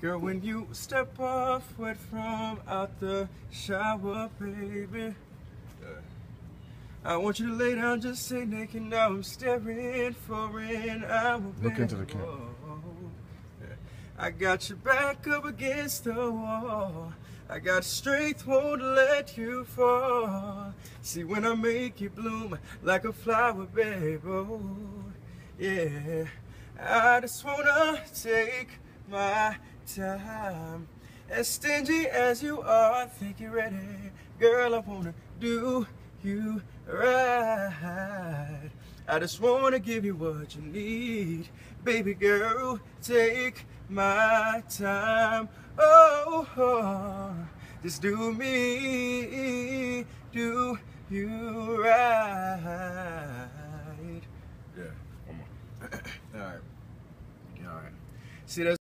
Girl, when you step off wet from out the shower, baby. I want you to lay down, just say naked. Now I'm staring for an hour. Look into the camera. I got your back up against the wall. I got strength, won't let you fall. See, when I make you bloom like a flower, baby oh, yeah. I just wanna take my time. As stingy as you are, think you're ready. Girl, I wanna do you right. I just wanna give you what you need. Baby girl, take my time. Oh, oh. just do me, do you right. Yeah, one more. All right. All right. See, that's